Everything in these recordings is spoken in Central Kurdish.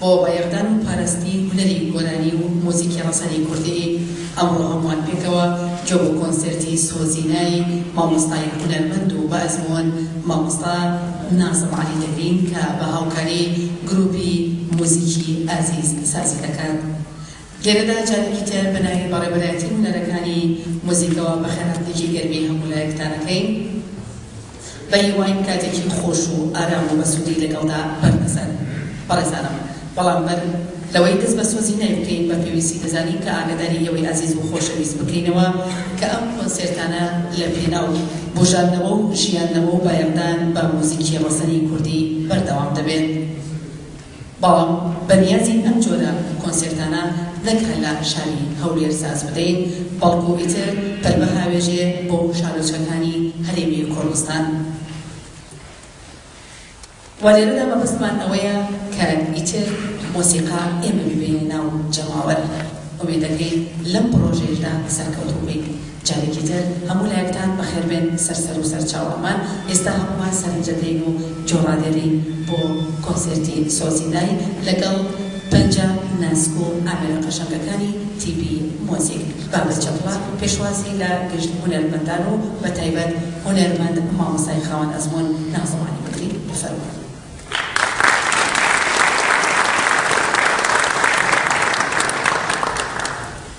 بۆ بایەخدان و پارستی هونەری گۆرانی و موزیکی ڕەسەنی کوردی، ئەمڕۆ هەمووان پێکەوە جۆ بۆ کۆنسێرتی سۆزی نای مامۆستای هونەرمەند و بە ئەزموون مامۆستا نازم عەلی دەگرین کە بە هاوکاری گروپی موزیکی ئازیز سازی دەکات لێرەدا جارێکی تر بە ناوی بەڕێوەبەرایەتی هونەرەکانی موزیکەوە بەخێرهاتنێکی گەرمی هەموو لایەکتان ئەکەین. بەهیواین کاتێکی خۆش و ئارام و بەسودی لەگەڵدا بەربسەر بەڕێزانم، بەڵام بەر لەوەی دەست بە سۆزی نەوی بکەین بە پێویستی دەزانین کە ئاگەداری ئێوەی ئازیز و خۆشەویست بکەینەوە کە ئەم کۆنسێرتانە لە پێناو بوژاندنەوە و ژیاندنەوە و بایەخدان بە موزیکی ڕەسەنی کوردی بەردەوام دەبێت. بەڵام بەنیازین ئەم جۆرە کۆنسێرتانە نەک هەر لە شاری هەولێر ساز بدەین، بەڵکو ئیتر بەربهاوێژێ بۆ شارۆچکەکانی هەرێمی کوردستان و لێرەدا مەبەستمان ئەوەیە کە ئیتر مۆسیقا ئێمە بیبەینە ناو جەماوەر. ئومێدەکەین لەم پڕۆژەیەشدا سەرکەوتوو بین. جارێکی تر هەموو لایەکتان بەخێربێن سەر سەر و سەرچاوەمان ئێستا هەموومان سەرنجە دەین و جۆڕادێرین بۆ کۆنسێرتی سۆزی نای لەگەڵ پەنجە ناسک و ئامێرە قەشەنگەکانی تیپی مۆزیک بابز چەپڵە پێشوازی لە گشت هونەرمەندان و بە تایبەت هونەرمەند مامۆستای خاوەن ئەزموون ناوزەوانی کوردی بفەرموون.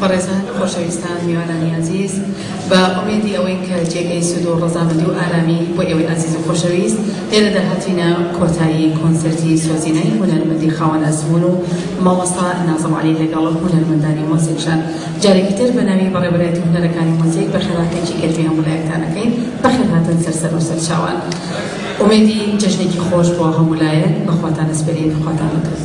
بەڕێزان خۆشەویستان میوانانی عزیز بە ئومێدی ئەوەی کە جێگەی سود و ڕەزامەندی و ئارامی بۆ ئێوەی عزیز و خۆشەویست لێرە دەهاتینە کۆتایی کۆنسەرتی سۆزینای هونەرمەندی خاوەن ئەزموون و مامۆستا نازم عەلی لەگەڵ هونەرمەندانی مۆزیکشان جارێکی تر بە ناوی بەڕێوەبەرایەتی هونەرەکانی موزیک بە خێراتێکی گەرمی هەموو لایەکتان ئەکەین بەخێر هاتن سەر سەرو سەر چاوان ئومێدی جەژنێکی خۆش بۆ هەموو لایەک بە خواتان ئەسپێرین خواتان بەتەرز